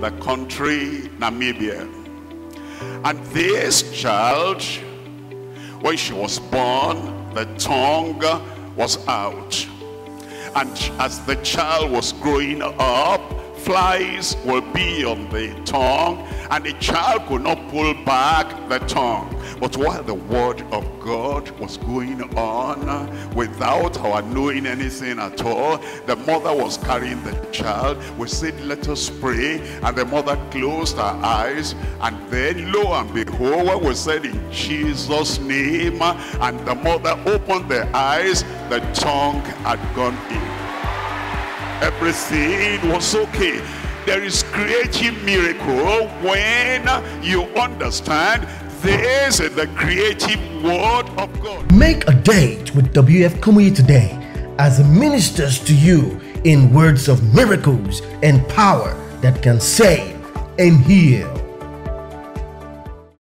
the country Namibia. And this child, when she was born, the tongue was out. And as the child was growing up, flies will be on the tongue and the child could not pull back the tongue. But while the word of God was going on without our knowing anything at all, the mother was carrying the child. We said, let us pray. And the mother closed her eyes. And then lo and behold, what we said in Jesus' name. And the mother opened the eyes, the tongue had gone in everything was okay. There is creative miracle when you understand this is the creative word of God. Make a date with WF Kumuyi today as it ministers to you in words of miracles and power that can save and heal.